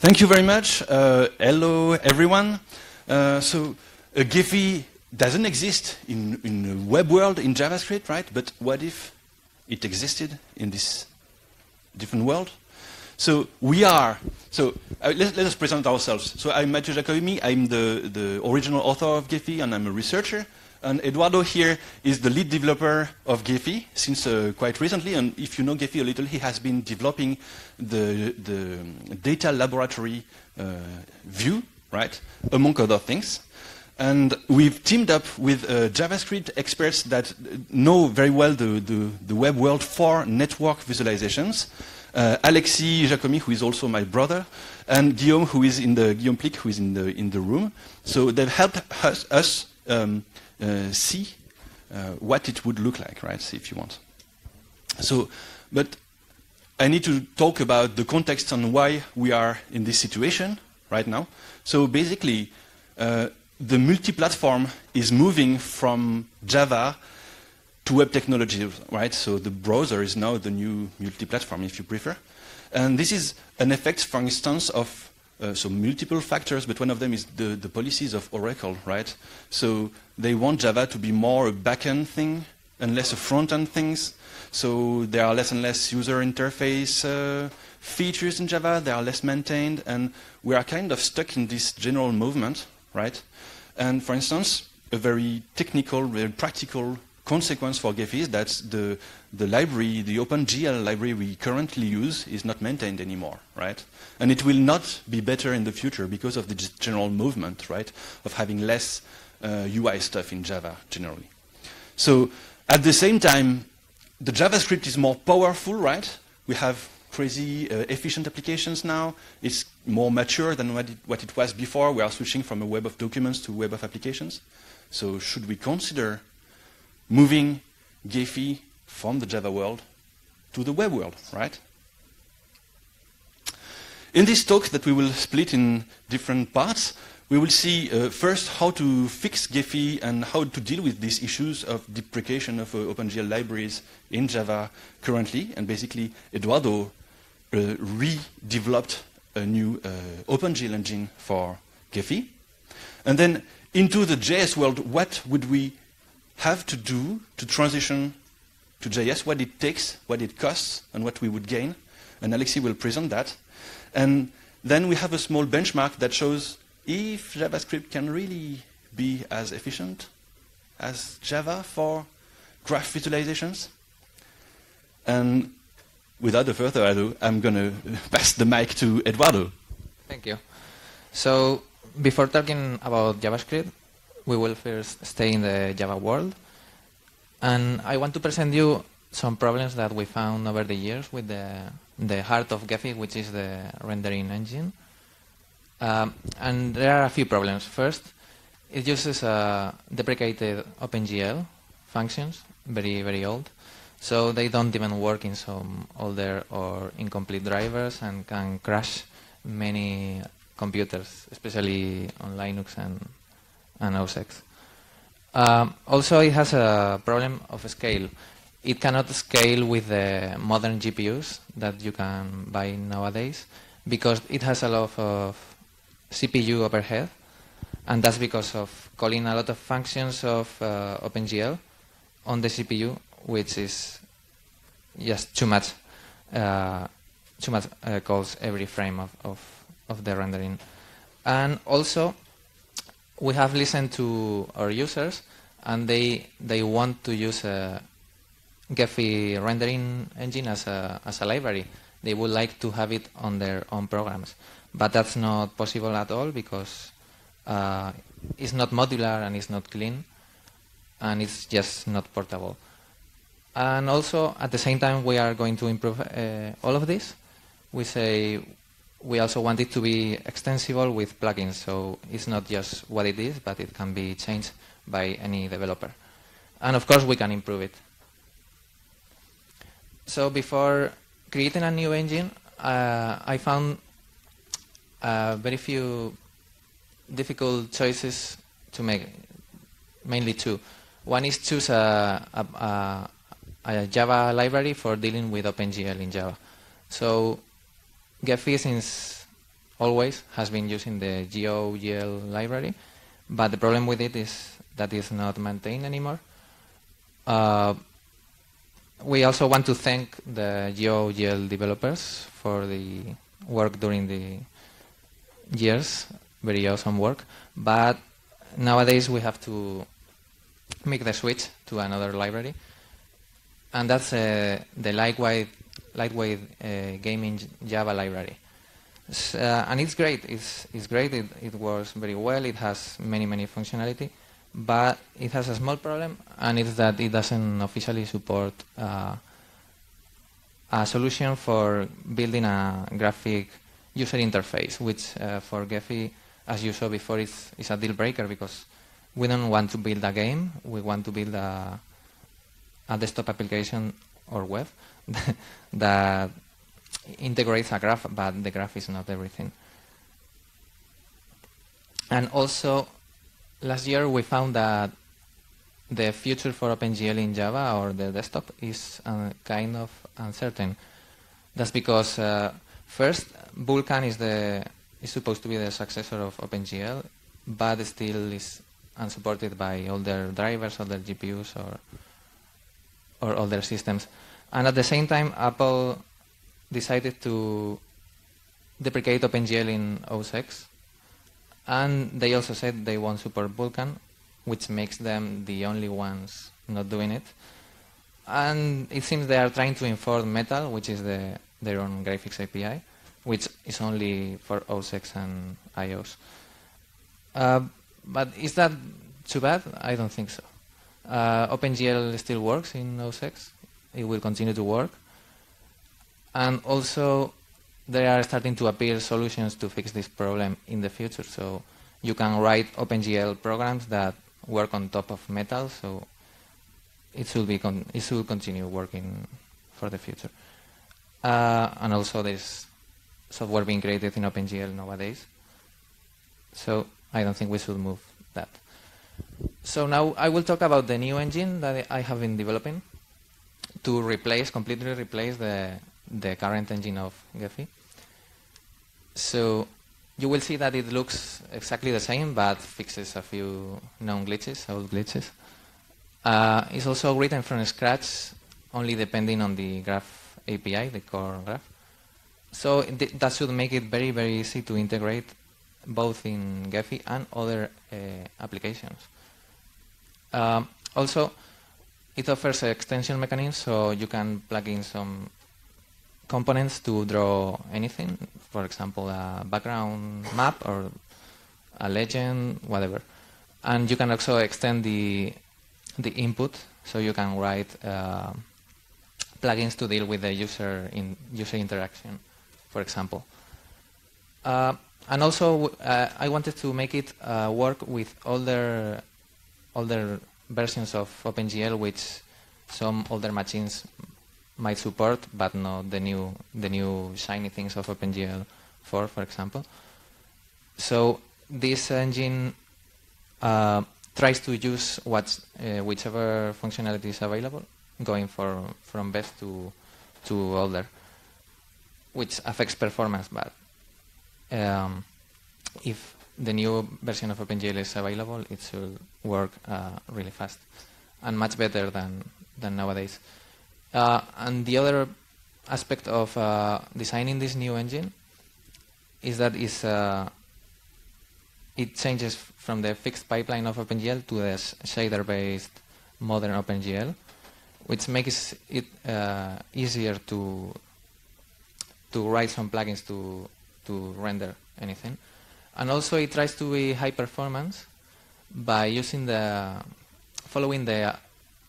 Thank you very much. Uh, hello, everyone. Uh, so, a Gephi doesn't exist in, in the web world in JavaScript, right? But what if it existed in this different world? So we are, so uh, let, let, us present ourselves. So I'm Mathieu Jacomy, I'm the, the original author of Gephi and I'm a researcher. And Eduardo here is the lead developer of Gephi since uh, quite recently. And if you know Gephi a little, he has been developing the, the data laboratory uh, view, right, among other things. And we've teamed up with uh, JavaScript experts that know very well the, the, the web world for network visualizations. Uh, Alexis Jacomy, who is also my brother, and Guillaume, who is in the Guillaume Plique, who is in the in the room. So they've helped us, us um, see uh, what it would look like, right? If you want. So, but I need to talk about the context on why we are in this situation right now. So basically, uh, the multi-platform is moving from Java to web technology, right? So the browser is now the new multi-platform, if you prefer. And this is an effect, for instance, of uh, so multiple factors, but one of them is the, the policies of Oracle, right? So they want Java to be more a backend thing and less a front-end things. So there are less and less user interface uh, features in Java. They are less maintained, and we are kind of stuck in this general movement, right? And for instance, a very technical, very practical consequence for Gephi is that the, the library, the OpenGL library we currently use is not maintained anymore, right? And it will not be better in the future because of the general movement, right, of having less uh, UI stuff in Java generally. So at the same time, the JavaScript is more powerful, right? We have crazy uh, efficient applications now. It's more mature than what it, what it was before. We are switching from a web of documents to a web of applications. So should we consider moving Gephi from the Java world to the web world, right? In this talk that we will split in different parts, we will see uh, first how to fix Gephi and how to deal with these issues of deprecation of uh, OpenGL libraries in Java currently. And basically, Eduardo uh, redeveloped a new uh, OpenGL engine for Gephi. And then into the JS world, what would we have to do to transition to JS, what it takes, what it costs, and what we would gain. And Alexi will present that. And then we have a small benchmark that shows if JavaScript can really be as efficient as Java for graph visualizations. And without further ado, I'm going to pass the mic to Eduardo. Thank you. So before talking about JavaScript, we will first stay in the Java world. And I want to present you some problems that we found over the years with the, the heart of Gephi, which is the rendering engine. Um, and there are a few problems. First, it uses uh, deprecated OpenGL functions, very, very old. So they don't even work in some older or incomplete drivers and can crash many computers, especially on Linux and, and OS X. Um, also, it has a problem of scale. It cannot scale with the modern GPUs that you can buy nowadays because it has a lot of CPU overhead, and that's because of calling a lot of functions of uh, OpenGL on the CPU, which is just too much, uh, too much uh, calls every frame of, of, of the rendering. And also, we have listened to our users, and they they want to use a Gephi rendering engine as a as a library. They would like to have it on their own programs, but that's not possible at all because uh, it's not modular and it's not clean, and it's just not portable. And also, at the same time, we are going to improve uh, all of this. We say we also want it to be extensible with plugins, so it's not just what it is, but it can be changed by any developer. And of course, we can improve it. So before creating a new engine, uh, I found uh, very few difficult choices to make, mainly two. One is choose a, a, a Java library for dealing with OpenGL in Java. So Gephi since always has been using the JOGL library, but the problem with it is that it's not maintained anymore. Uh, we also want to thank the JOGL developers for the work during the years, very awesome work, but nowadays we have to make the switch to another library, and that's uh, the lightweight, lightweight uh, gaming Java library. Uh, and it's great. It's, it's great. It, it works very well. It has many, many functionality, but it has a small problem, and it's that it doesn't officially support uh, a solution for building a graphic user interface, which uh, for Gephi, as you saw before, is, is a deal breaker because we don't want to build a game. We want to build a, a desktop application or web that integrates a graph, but the graph is not everything. And also, last year we found that the future for OpenGL in Java or the desktop is uh, kind of uncertain. That's because uh, first, Vulkan is the is supposed to be the successor of OpenGL, but still is unsupported by older drivers, older GPUs, or or older systems. And at the same time, Apple decided to deprecate OpenGL in OS X, and they also said they won't support Vulkan, which makes them the only ones not doing it. And it seems they are trying to enforce Metal, which is the, their own graphics API, which is only for OS X and iOS. Uh, but is that too bad? I don't think so. Uh, OpenGL still works in OS X. It will continue to work. And also, there are starting to appear solutions to fix this problem in the future. So you can write OpenGL programs that work on top of Metal. So it should be it should continue working for the future. Uh, and also, there's software being created in OpenGL nowadays. So I don't think we should move that. So now I will talk about the new engine that I have been developing to replace, completely replace the, the current engine of Gephi. So you will see that it looks exactly the same, but fixes a few known glitches, old glitches. Uh, it's also written from scratch, only depending on the graph API, the core graph. So th- that should make it very, very easy to integrate both in Gephi and other uh, applications. Um, also, it offers extension mechanisms, so you can plug in some components to draw anything, for example, a background map or a legend, whatever. And you can also extend the the input, so you can write uh, plugins to deal with the user in user interaction, for example. Uh, and also, uh, I wanted to make it uh, work with older older versions of OpenGL, which some older machines might support, but not the new the new shiny things of OpenGL 4, for example. So this engine uh, tries to use what's, uh, whichever functionality is available, going for, from best to to older, which affects performance. But um, if the new version of OpenGL is available, it should work uh, really fast and much better than than nowadays. Uh, and the other aspect of uh, designing this new engine is that uh, it changes from the fixed pipeline of OpenGL to the shader-based modern OpenGL, which makes it uh, easier to to write some plugins to to render anything, and also it tries to be high performance by using the following the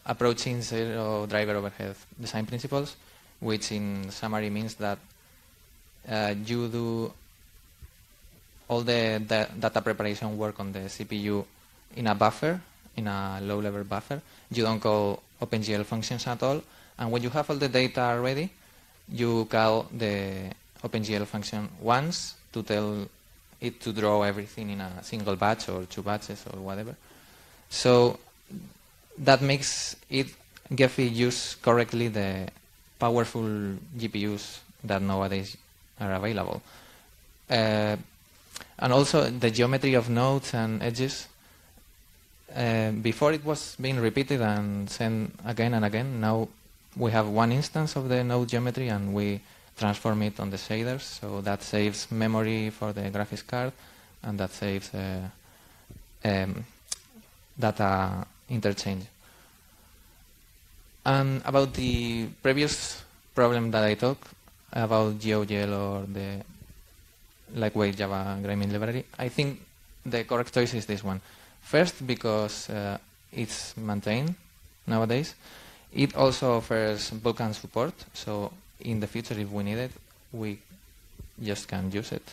approaching zero driver overhead design principles, which in summary means that uh, you do all the, the, data preparation work on the CPU in a buffer, in a low-level buffer. You don't call OpenGL functions at all, and when you have all the data ready, you call the OpenGL function once to tell it to draw everything in a single batch or two batches or whatever. So that makes it Gephi use correctly the powerful GPUs that nowadays are available. Uh, and also the geometry of nodes and edges. Uh, before it was being repeated and sent again and again. Now we have one instance of the node geometry and we transform it on the shaders. So that saves memory for the graphics card and that saves uh, um, data interchange. And about the previous problem that I talked about JOGL or the lightweight Java Game library, I think the correct choice is this one. First, because uh, it's maintained nowadays. It also offers Vulkan support, so in the future, if we need it, we just can use it.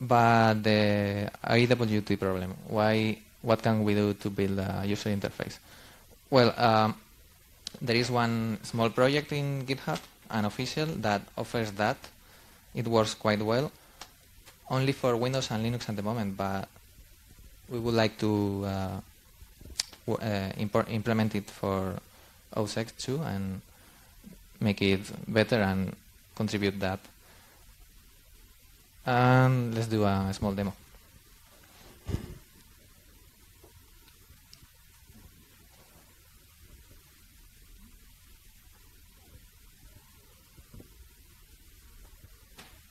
But the AWT problem, why? What can we do to build a user interface? Well, um, there is one small project in GitHub, unofficial, that offers that. It works quite well, only for Windows and Linux at the moment, but we would like to uh, uh, implement it for OS X too and make it better and contribute that. And let's do a small demo.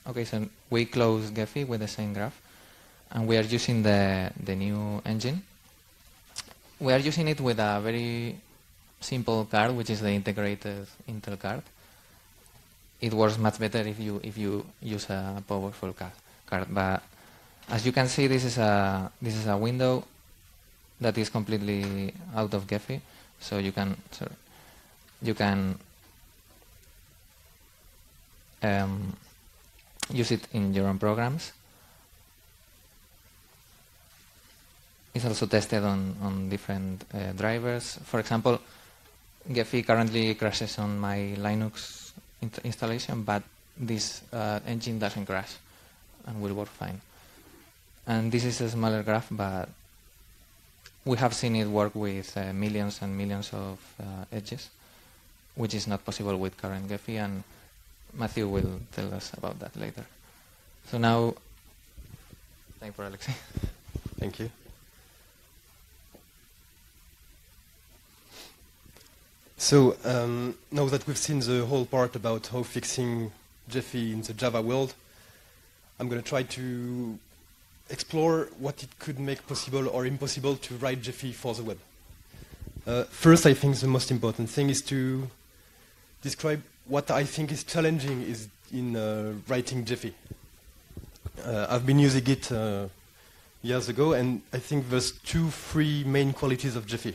Okay, so we close Gephi with the same graph and we are using the, the new engine. We are using it with a very simple card, which is the integrated Intel card. It works much better if you if you use a powerful card. card. But as you can see, this is a this is a window that is completely out of Gephi, so you can sorry, you can um, use it in your own programs. It's also tested on, on different uh, drivers. For example, Gephi currently crashes on my Linux installation, but this uh, engine doesn't crash and will work fine. And this is a smaller graph, but we have seen it work with uh, millions and millions of uh, edges, which is not possible with current Gephi, and Matthew will tell us about that later. So now, thank you for Alexei. Thank you. So um, now that we've seen the whole part about how fixing Gephi in the Java world, I'm going to try to explore what it could make possible or impossible to write Gephi for the web. Uh, first, I think the most important thing is to describe what I think is challenging is in uh, writing Gephi. Uh, I've been using it uh, years ago, and I think there's two, three main qualities of Gephi.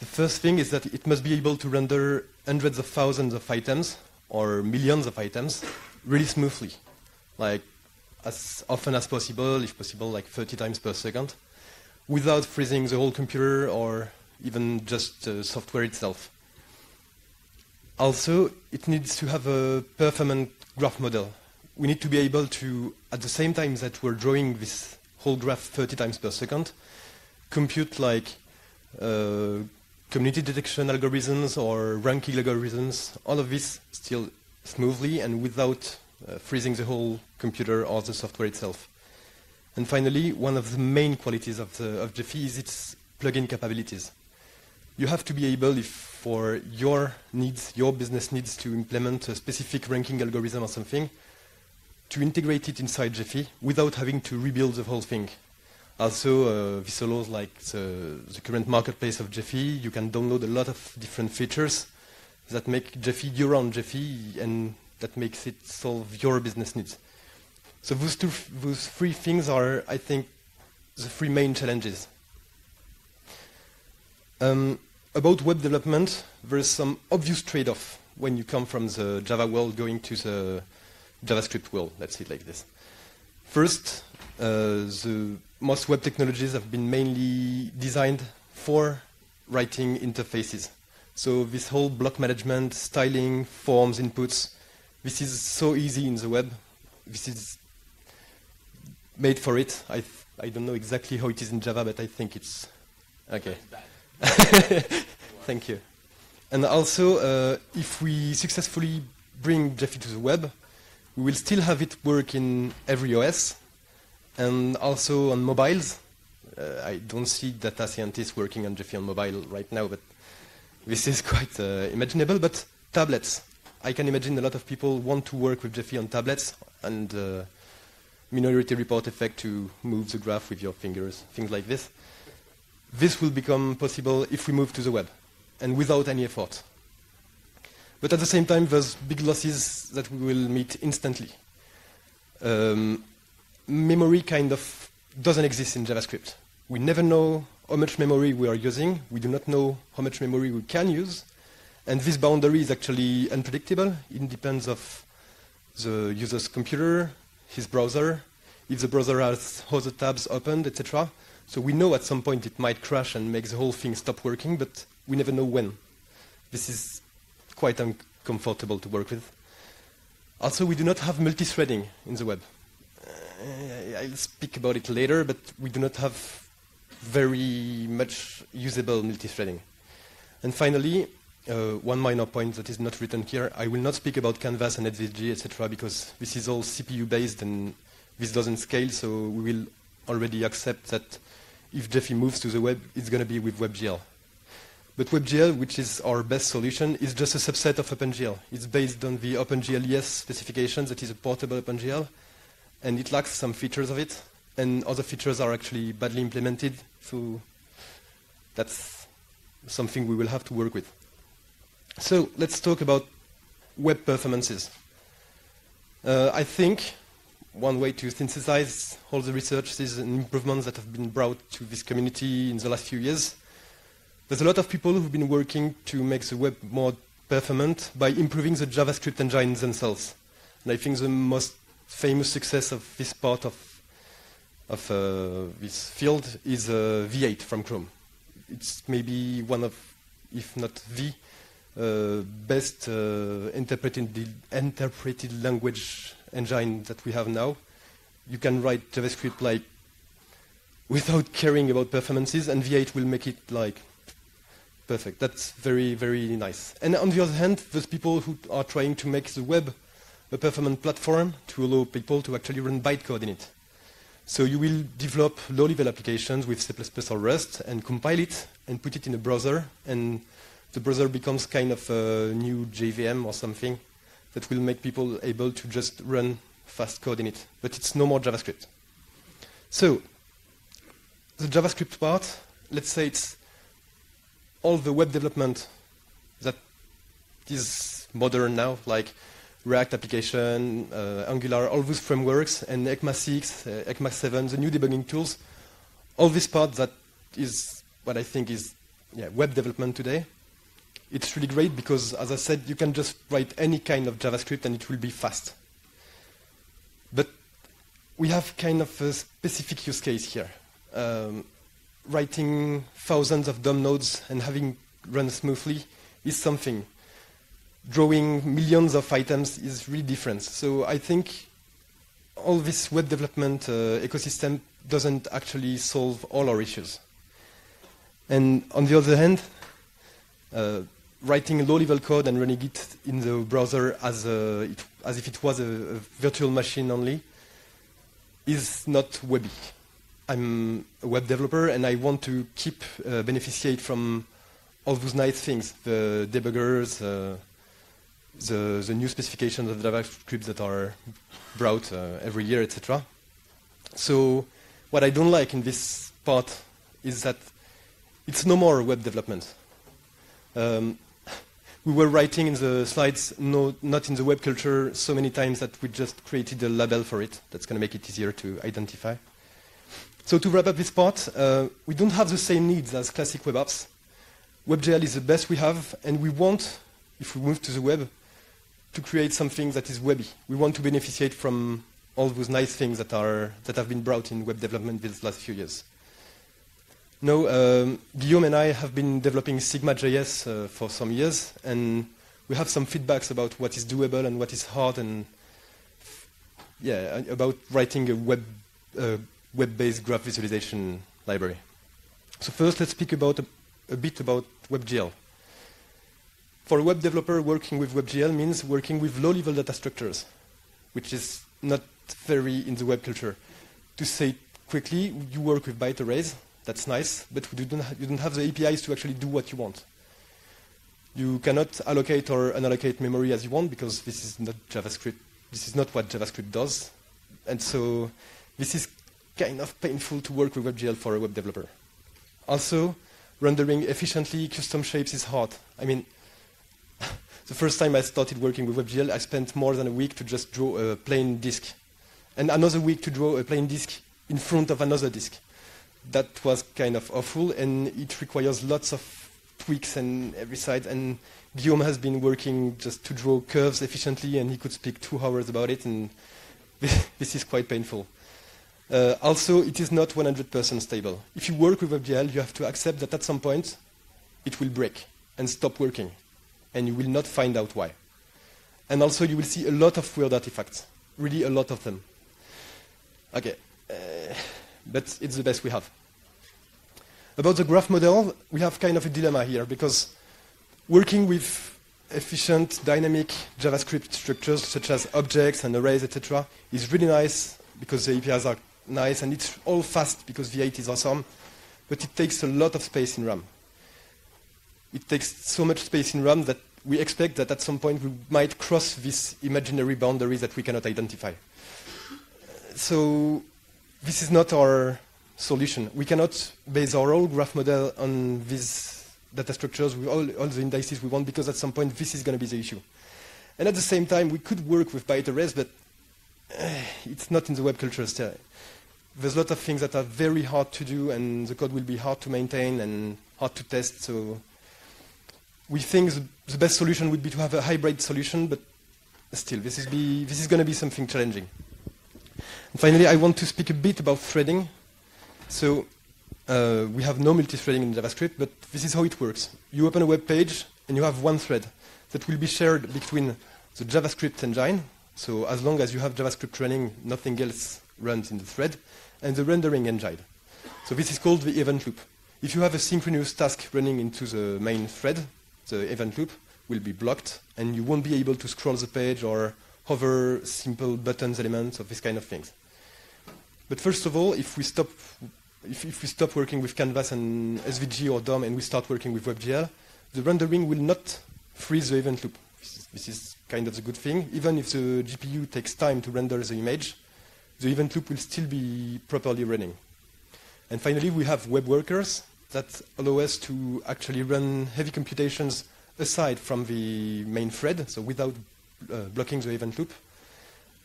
The first thing is that it must be able to render hundreds of thousands of items or millions of items really smoothly, like as often as possible, if possible, like 30 times per second, without freezing the whole computer or even just the software itself. Also, it needs to have a performant graph model. We need to be able to, at the same time that we're drawing this whole graph 30 times per second, compute like uh, community detection algorithms or ranking algorithms, all of this still smoothly and without uh, freezing the whole computer or the software itself. And finally, one of the main qualities of, the, of Gephi is its plugin capabilities. You have to be able, if for your needs, your business needs to implement a specific ranking algorithm or something, to integrate it inside Gephi without having to rebuild the whole thing. Also, uh, this allows like the, the, current marketplace of Gephi. You can download a lot of different features that make Gephi your own Gephi and that makes it solve your business needs. So those, two, those three things are, I think, the three main challenges. Um, about web development, there is some obvious trade-off when you come from the Java world going to the JavaScript world. Let's see it like this. First, uh, the most web technologies have been mainly designed for writing interfaces. So this whole block management, styling, forms, inputs, this is so easy in the web. This is made for it. I, I don't know exactly how it is in Java, but I think it's okay. Thank you. And also, uh, if we successfully bring Gephi to the web, We will still have it work in every OS and also on mobiles. Uh, I don't see data scientists working on Gephi on mobile right now, but this is quite uh, imaginable. But tablets, I can imagine a lot of people want to work with Gephi on tablets and uh, minority report effect to move the graph with your fingers, things like this. This will become possible if we move to the web and without any effort. But at the same time, there's big losses that we will meet instantly. Um, memory kind of doesn't exist in JavaScript. We never know how much memory we are using. We do not know how much memory we can use. And this boundary is actually unpredictable. It depends of the user's computer, his browser, if the browser has other tabs opened, etc. So we know at some point it might crash and make the whole thing stop working, but we never know when. This is quite uncomfortable to work with. Also, we do not have multi-threading in the web. Uh, I'll speak about it later, but we do not have very much usable multi-threading. And finally, uh, one minor point that is not written here, I will not speak about Canvas and SVG, etc., because this is all CPU-based and this doesn't scale, so we will already accept that if Gephi moves to the web, it's going to be with WebGL. But WebGL, which is our best solution, is just a subset of OpenGL. It's based on the OpenGL ES specification that is a portable OpenGL, and it lacks some features of it, and other features are actually badly implemented, so that's something we will have to work with. So let's talk about web performances. Uh, I think one way to synthesize all the researches and improvements that have been brought to this community in the last few years there's a lot of people who've been working to make the web more performant by improving the JavaScript engines themselves. And I think the most famous success of this part of, of uh, this field is uh, V8 from Chrome. It's maybe one of, if not the uh, best uh, interpreted, interpreted language engine that we have now. You can write JavaScript like without caring about performances, and V8 will make it like Perfect. That's very, very nice. And on the other hand, those people who are trying to make the web a performant platform to allow people to actually run bytecode in it. So you will develop low-level applications with C++ or Rust and compile it and put it in a browser, and the browser becomes kind of a new JVM or something that will make people able to just run fast code in it. But it's no more JavaScript. So the JavaScript part, let's say it's all the web development that is modern now, like React application, uh, Angular, all those frameworks, and ECMA 6, uh, ECMA 7, the new debugging tools, all this part that is what I think is yeah, web development today. It's really great because, as I said, you can just write any kind of JavaScript and it will be fast. But we have kind of a specific use case here. Um, writing thousands of DOM nodes and having run smoothly is something. Drawing millions of items is really different. So I think all this web development uh, ecosystem doesn't actually solve all our issues. And on the other hand, uh, writing low-level code and running it in the browser as, a, it, as if it was a, a virtual machine only is not webby. I'm a web developer and I want to keep uh, beneficiate from all those nice things, the debuggers, uh, the, the new specifications of JavaScript that are brought uh, every year, etc. So what I don't like in this part is that it's no more web development. Um, we were writing in the slides, no, not in the web culture, so many times that we just created a label for it. That's going to make it easier to identify. So to wrap up this part, uh, we don't have the same needs as classic web apps. WebGL is the best we have, and we want, if we move to the web, to create something that is webby. We want to beneficiate from all those nice things that, are, that have been brought in web development these last few years. Now, um, Guillaume and I have been developing Sigma.js uh, for some years, and we have some feedbacks about what is doable and what is hard, and yeah, about writing a web uh, web-based graph visualization library. So first, let's speak about a, a bit about WebGL. For a web developer, working with WebGL means working with low-level data structures, which is not very in the web culture. To say quickly, you work with byte arrays, that's nice, but you don't, you don't have the APIs to actually do what you want. You cannot allocate or unallocate memory as you want because this is not JavaScript. This is not what JavaScript does. And so this is kind of painful to work with WebGL for a web developer. Also, rendering efficiently custom shapes is hard. I mean, the first time I started working with WebGL, I spent more than a week to just draw a plain disk, and another week to draw a plain disk in front of another disk. That was kind of awful, and it requires lots of tweaks and every side. And Guillaume has been working just to draw curves efficiently, and he could speak two hours about it, and this is quite painful. Uh, also, it is not 100% stable. If you work with WebGL, you have to accept that at some point it will break and stop working, and you will not find out why. And also, you will see a lot of weird artifacts, really a lot of them. Okay, uh, but it's the best we have. About the graph model, we have kind of a dilemma here because working with efficient, dynamic JavaScript structures such as objects and arrays, etc., is really nice because the APIs are nice and it's all fast because V8 is awesome, but it takes a lot of space in RAM. It takes so much space in RAM that we expect that at some point we might cross this imaginary boundary that we cannot identify. So this is not our solution. We cannot base our whole graph model on these data structures with all, all the indices we want because at some point this is going to be the issue. And at the same time, we could work with byte arrays, but uh, it's not in the web culture still. There's a lot of things that are very hard to do, and the code will be hard to maintain and hard to test. So we think the, best solution would be to have a hybrid solution, but still, this is, be, this is going to be something challenging. And finally, I want to speak a bit about threading. So uh, we have no multi-threading in JavaScript, but this is how it works. You open a web page, and you have one thread that will be shared between the JavaScript engine. So as long as you have JavaScript running, nothing else runs in the thread, and the rendering engine. So this is called the event loop. If you have a synchronous task running into the main thread, the event loop will be blocked, and you won't be able to scroll the page or hover simple buttons elements of this kind of things. But first of all, if we stop, if, if we stop working with Canvas and SVG or DOM and we start working with WebGL, the rendering will not freeze the event loop. This is, this is kind of the good thing. Even if the GPU takes time to render the image, the event loop will still be properly running. And finally, we have web workers that allow us to actually run heavy computations aside from the main thread, so without uh, blocking the event loop.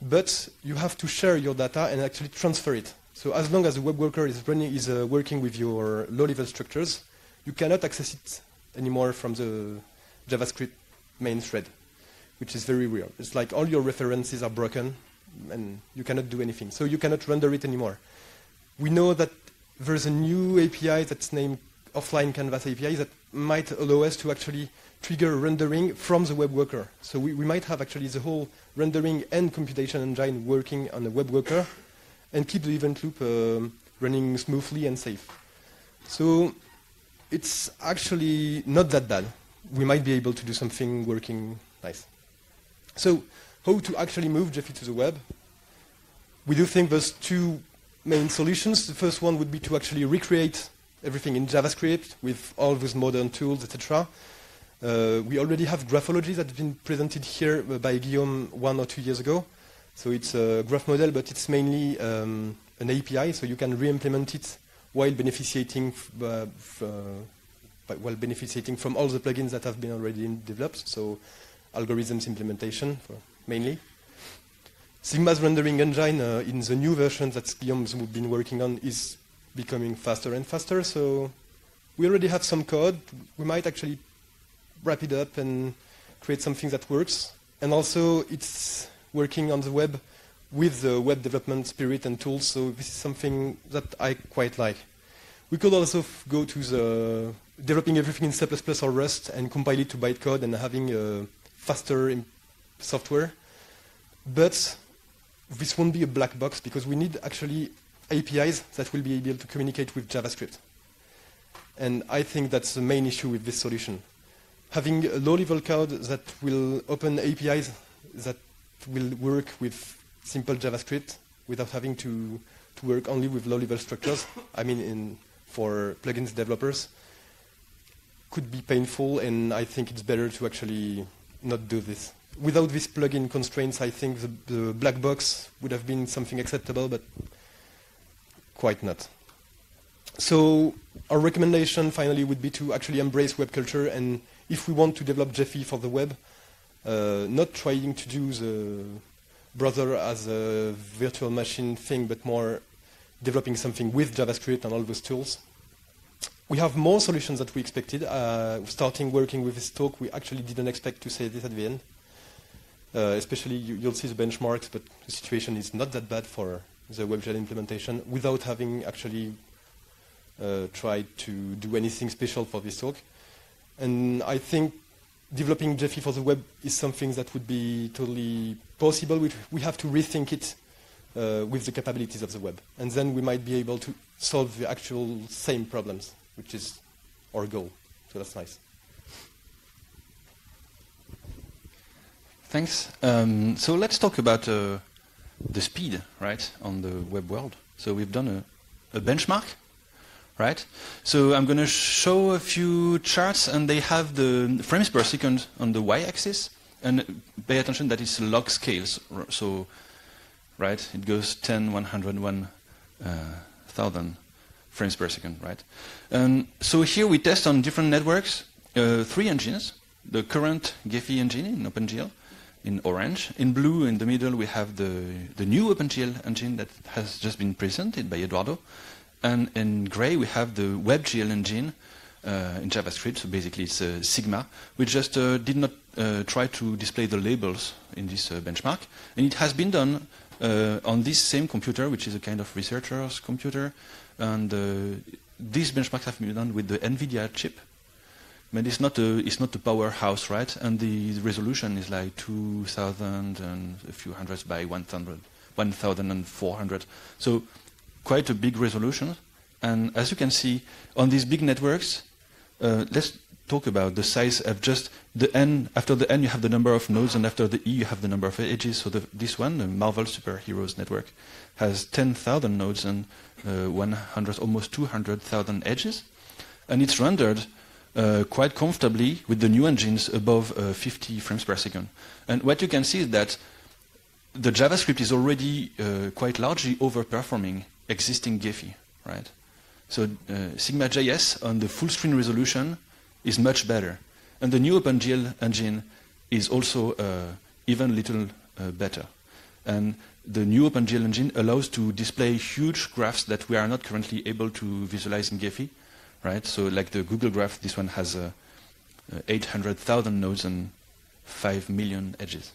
But you have to share your data and actually transfer it. So as long as the web worker is, running, is uh, working with your low-level structures, you cannot access it anymore from the JavaScript main thread, which is very weird. It's like all your references are broken, and you cannot do anything. So you cannot render it anymore. We know that there's a new API that's named offline canvas API that might allow us to actually trigger rendering from the web worker. So we, we might have actually the whole rendering and computation engine working on the web worker and keep the event loop um, running smoothly and safe. So it's actually not that bad. We might be able to do something working nice. So how to actually move Gephi to the web? We do think there's two main solutions. The first one would be to actually recreate everything in JavaScript with all those modern tools, etc. Uh, we already have graphology that's been presented here by Guillaume one or two years ago. So it's a graph model, but it's mainly um, an API, so you can re-implement it while beneficiating, uh, uh, while beneficiating from all the plugins that have been already developed. So algorithms implementation mainly. Sigma's rendering engine uh, in the new version that Guillaume's been working on is becoming faster and faster. So we already have some code. We might actually wrap it up and create something that works. And also, it's working on the web with the web development spirit and tools. So this is something that I quite like. We could also go to the developing everything in C++ or Rust and compile it to bytecode and having a faster software. But this won't be a black box because we need actually APIs that will be able to communicate with JavaScript. And I think that's the main issue with this solution. Having a low-level code that will open APIs that will work with simple JavaScript without having to, to work only with low-level structures. I mean, in, for plugins developers, could be painful, and I think it's better to actually not do this. Without these plugin constraints, I think the, the black box would have been something acceptable, but quite not. So our recommendation finally would be to actually embrace web culture and if we want to develop Gephi for the web, uh, not trying to do the browser as a virtual machine thing, but more developing something with JavaScript and all those tools. We have more solutions than we expected. Uh, starting working with this talk, we actually didn't expect to say this at the end. Uh, especially, you, will see the benchmarks, but the situation is not that bad for the WebGL implementation without having actually uh, tried to do anything special for this talk. And I think developing Gephi for the web is something that would be totally possible. We, we have to rethink it uh, with the capabilities of the web. And then we might be able to solve the actual same problems, which is our goal. So that's nice. Thanks. Um, so let's talk about uh, the speed, right, on the web world. So we've done a, a benchmark right? So I'm going to show a few charts, and they have the frames per second on the y-axis, and pay attention that it's log scales. So, right, it goes 10, 100, 1,000 uh, frames per second, right? And so here we test on different networks uh, three engines: the current Gephi engine in OpenGL, in orange. In blue, in the middle, we have the the new OpenGL engine that has just been presented by Eduardo. And in gray, we have the WebGL engine uh, in JavaScript. So basically, it's uh, Sigma. We just uh, did not uh, try to display the labels in this uh, benchmark. And it has been done uh, on this same computer, which is a kind of researcher's computer. And these benchmarks have been done with the NVIDIA chip. But it's not a, it's not a powerhouse, right? And the resolution is like 2,000 and a few hundreds by 1,000, 1,400. So quite a big resolution. And as you can see, on these big networks, uh, let's talk about the size of just the n. After the n, you have the number of nodes, and after the e, you have the number of edges. So the, this one, the Marvel Superheroes Network, has 10,000 nodes and uh, 100, almost 200,000 edges. And it's rendered uh, quite comfortably with the new engines above uh, 50 frames per second. And what you can see is that the JavaScript is already uh, quite largely overperforming existing Gephi, right? So uh, Sigma.js on the full screen resolution is much better. And the new OpenGL engine is also uh, even little uh, better. And the new OpenGL engine allows to display huge graphs that we are not currently able to visualize in Gephi, right? So like the Google graph, this one has uh, uh, 800,000 nodes and 5 million edges.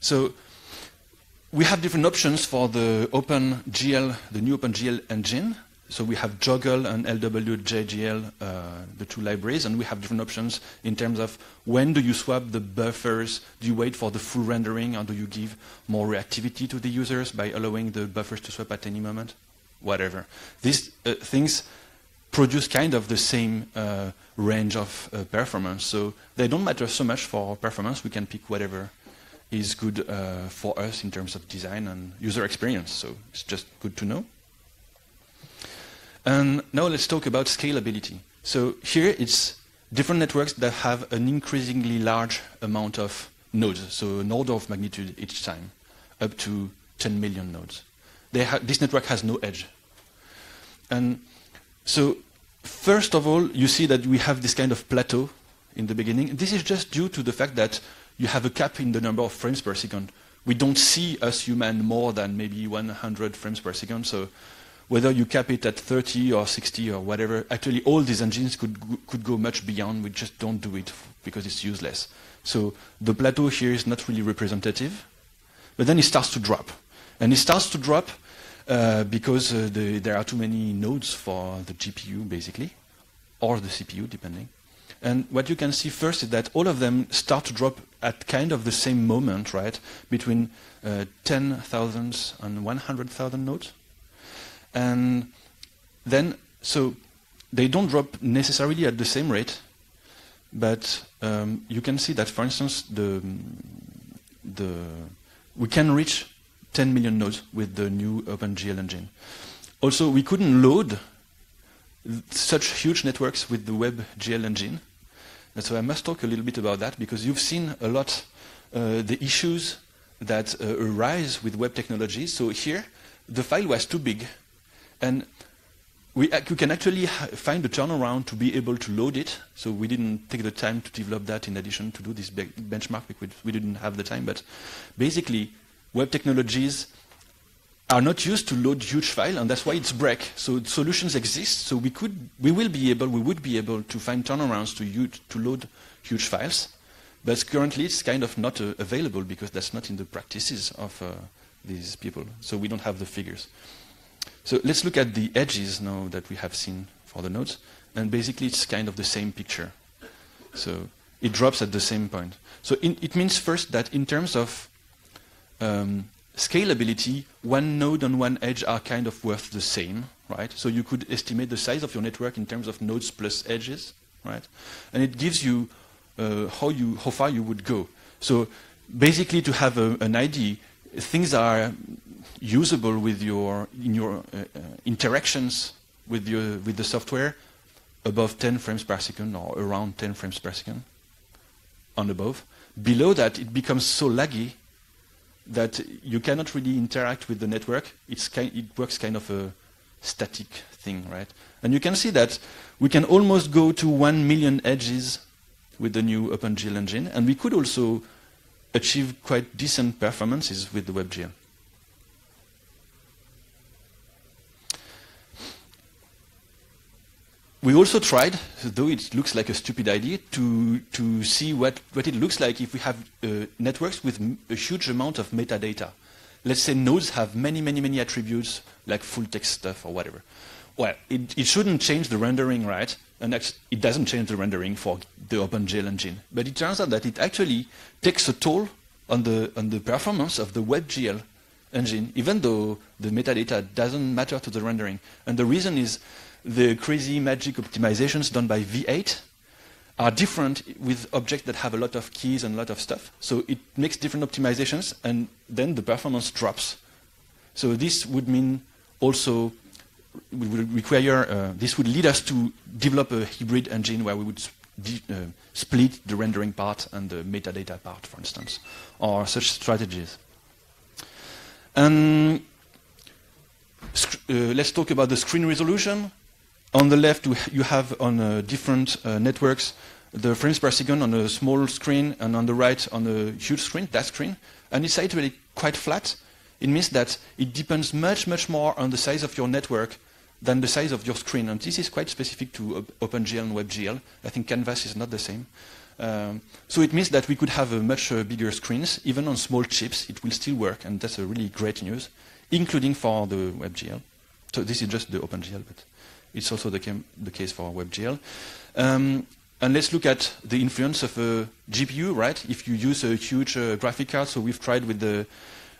So we have different options for the OpenGL, the new OpenGL engine. So we have JOGL and LWJGL, uh, the two libraries, and we have different options in terms of when do you swap the buffers? Do you wait for the full rendering, or do you give more reactivity to the users by allowing the buffers to swap at any moment? Whatever. These uh, things produce kind of the same uh, range of uh, performance, so they don't matter so much for performance. We can pick whatever is good uh, for us in terms of design and user experience. So it's just good to know. And now let's talk about scalability. So here it's different networks that have an increasingly large amount of nodes, so an order of magnitude each time, up to 10 million nodes. This network has no edge. And so first of all, you see that we have this kind of plateau in the beginning. This is just due to the fact that you have a cap in the number of frames per second. We don't see us human more than maybe 100 frames per second. So whether you cap it at 30 or 60 or whatever, actually all these engines could could go much beyond. We just don't do it because it's useless. So the plateau here is not really representative. But then it starts to drop. And it starts to drop uh, because uh, the, there are too many nodes for the GPU, basically, or the CPU, depending. And what you can see first is that all of them start to drop at kind of the same moment, right, between uh, 10,000 and 100,000 nodes. And then, so they don't drop necessarily at the same rate, but um, you can see that, for instance, the, the we can reach 10 million nodes with the new OpenGL engine. Also, we couldn't load such huge networks with the WebGL engine. And so I must talk a little bit about that because you've seen a lot uh, the issues that uh, arise with web technologies. So here, the file was too big, and we you can actually find a turnaround to be able to load it. So we didn't take the time to develop that in addition to do this be benchmark because we didn't have the time. But basically, web technologies are not used to load huge file, and that's why it's break. So solutions exist. So we could, we will be able, we would be able to find turnarounds to to load huge files. But currently, it's kind of not uh, available because that's not in the practices of uh, these people. So we don't have the figures. So let's look at the edges now that we have seen for the nodes. And basically, it's kind of the same picture. So it drops at the same point. So in, it means first that in terms of um, scalability, one node and one edge are kind of worth the same, right? So you could estimate the size of your network in terms of nodes plus edges, right? And it gives you uh, how you how far you would go. So basically, to have a, an idea, things are usable with your in your uh, uh, interactions with your with the software above 10 frames per second or around 10 frames per second on above. Below that, it becomes so laggy that you cannot really interact with the network. It's ki it works kind of a static thing, right? And you can see that we can almost go to 1 million edges with the new OpenGL engine, and we could also achieve quite decent performances with the WebGL. We also tried, though it looks like a stupid idea, to, to see what, what it looks like if we have uh, networks with a huge amount of metadata. Let's say nodes have many, many, many attributes, like full text stuff or whatever. Well, it, it shouldn't change the rendering, right? And it doesn't change the rendering for the OpenGL engine. But it turns out that it actually takes a toll on the, on the performance of the WebGL engine, even though the metadata doesn't matter to the rendering. And the reason is the crazy magic optimizations done by V8 are different with objects that have a lot of keys and a lot of stuff. So it makes different optimizations, and then the performance drops. So this would mean also would require uh, this would lead us to develop a hybrid engine where we would uh, split the rendering part and the metadata part, for instance, or such strategies. And uh, let's talk about the screen resolution. On the left, you have on uh, different uh, networks the frames per second on a small screen, and on the right on a huge screen, that screen. And it's actually quite flat. It means that it depends much, much more on the size of your network than the size of your screen. And this is quite specific to OpenGL and WebGL. I think Canvas is not the same. Um, so it means that we could have much uh, bigger screens, even on small chips. It will still work, and that's a really great news, including for the WebGL. So this is just the OpenGL, but it's also the, the case for WebGL. Um, and let's look at the influence of a GPU, right? If you use a huge uh, graphic card, so we've tried with the,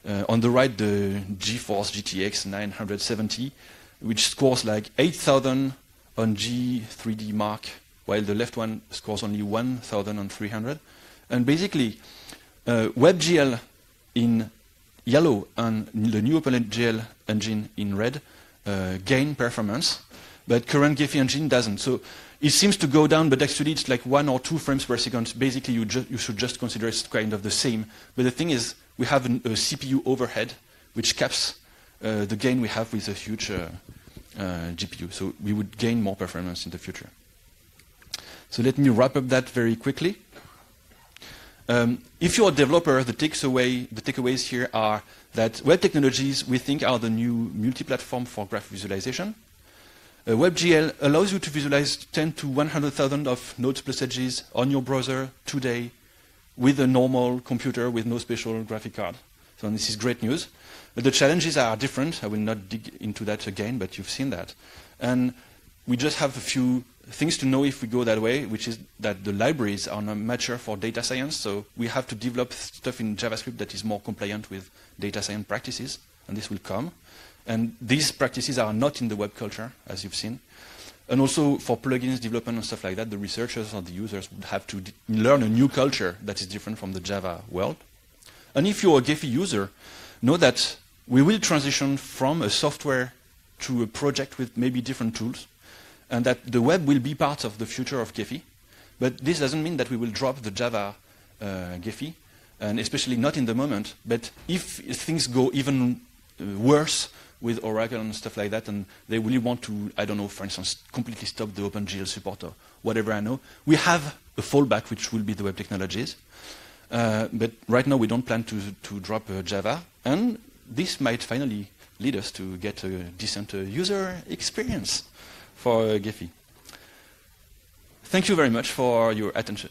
uh, on the right, the GeForce GTX 970, which scores like 8,000 on G3D Mark, while the left one scores only 1,000 on 300. And basically, uh, WebGL in yellow and the new OpenGL engine in red uh, gain performance but current Gephi engine doesn't. So it seems to go down, but actually it's like one or two frames per second. Basically, you, you should just consider it's kind of the same. But the thing is, we have an, a CPU overhead, which caps uh, the gain we have with a huge uh, uh, GPU. So we would gain more performance in the future. So let me wrap up that very quickly. Um, if you're a developer, the, takeaway, the takeaways here are that web technologies we think are the new multi-platform for graph visualization. Uh, WebGL allows you to visualize 10 to 100,000 of nodes plus edges on your browser today with a normal computer with no special graphic card. So this is great news. But the challenges are different. I will not dig into that again, but you've seen that. And we just have a few things to know if we go that way, which is that the libraries are not mature for data science. So we have to develop stuff in JavaScript that is more compliant with data science practices, and this will come. And these practices are not in the web culture, as you've seen. And also for plugins development and stuff like that, the researchers or the users would have to learn a new culture that is different from the Java world. And if you're a Gephi user, know that we will transition from a software to a project with maybe different tools, and that the web will be part of the future of Gephi. But this doesn't mean that we will drop the Java uh, and especially not in the moment. But if things go even uh, worse with Oracle and stuff like that, and they really want to, I don't know, for instance, completely stop the OpenGL support or whatever I know, we have a fallback, which will be the web technologies. Uh, but right now, we don't plan to, to drop uh, Java, and this might finally lead us to get a decent uh, user experience for uh, Gephi. Thank you very much for your attention.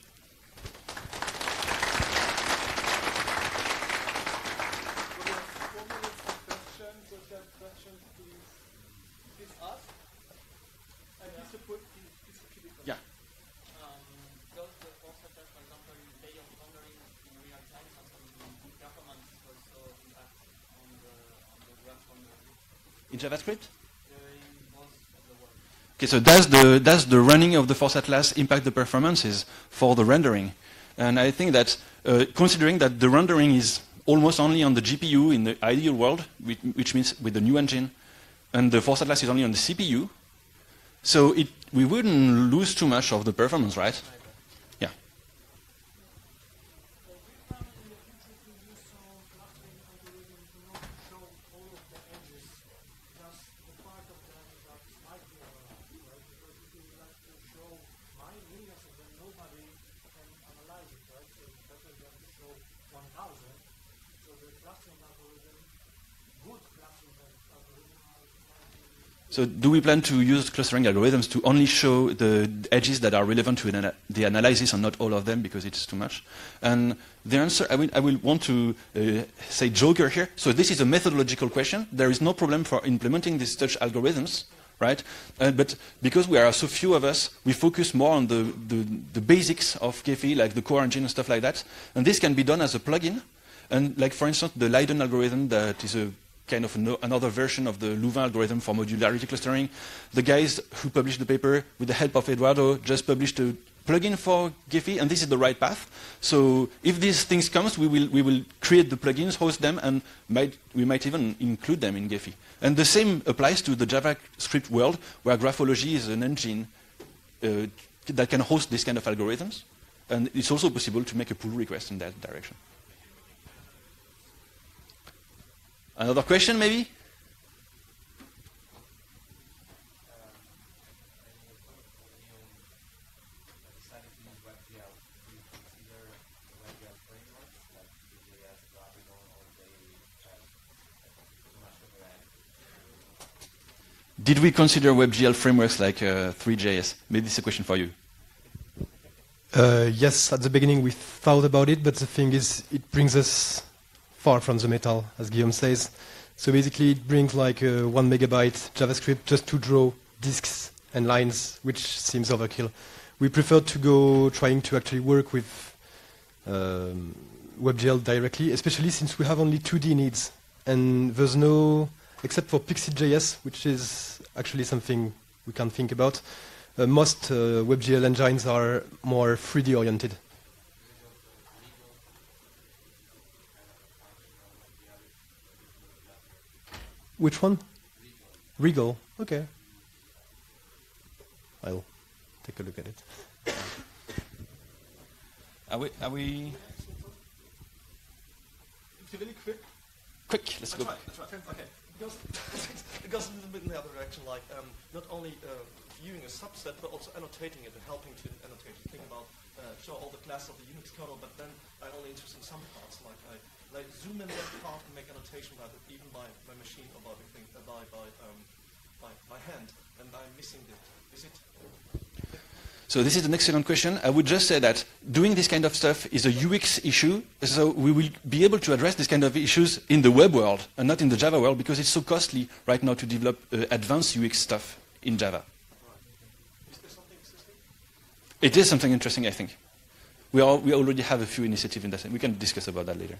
Yeah. In JavaScript? Okay, so does the, the running of the Force Atlas impact the performances for the rendering? And I think that uh, considering that the rendering is almost only on the GPU in the ideal world, which, which means with the new engine, and the Force Atlas is only on the CPU, so it, we wouldn't lose too much of the performance, right? So do we plan to use clustering algorithms to only show the edges that are relevant to ana- the analysis and not all of them because it's too much? And the answer, I will, I will want to uh, say joker here. So this is a methodological question. There is no problem for implementing these such algorithms, right? Uh, but because we are so few of us, we focus more on the, the, the basics of Gephi, like the core engine and stuff like that. And this can be done as a plugin. And like, for instance, the Leiden algorithm that is a kind of ano- another version of the Louvain algorithm for modularity clustering. The guys who published the paper, with the help of Eduardo, just published a plugin for Gephi, and this is the right path. So if these things comes, we will, we will create the plugins, host them, and might, we might even include them in Gephi. And the same applies to the JavaScript world, where graphology is an engine uh, that can host this kind of algorithms. And it's also possible to make a pull request in that direction. Another question, maybe? Did we consider WebGL frameworks like uh, Three.js? Maybe this is a question for you. Uh, yes, at the beginning we thought about it, but the thing is, it brings us far from the metal, as Guillaume says. So basically, it brings like uh, one megabyte JavaScript just to draw disks and lines, which seems overkill. We prefer to go trying to actually work with um, WebGL directly, especially since we have only 2D needs, and there's no, except for Pixi.js, which is actually something we can think about. Uh, most uh, WebGL engines are more 3D oriented. Which one? regl. Okay. I'll take a look at it. Are we? Are we really quick. quick? Let's go. That's right, that's right. Okay. Because it goes a little bit in the other direction, like um, not only uh, viewing a subset, but also annotating it and helping to annotate. Think about uh, show all the classes of the Unix kernel, but then I'm only interested in some parts. Like I like zoom in that part and make annotation by the, even by by machine or by thing, uh, by by, um, by by hand, and I'm missing it. Is it? So this is an excellent question. I would just say that doing this kind of stuff is a UX issue. So we will be able to address this kind of issues in the web world and not in the Java world because it's so costly right now to develop uh, advanced UX stuff in Java. Is there something? It is something interesting, I think. We, all, we already have a few initiatives in that. We can discuss about that later.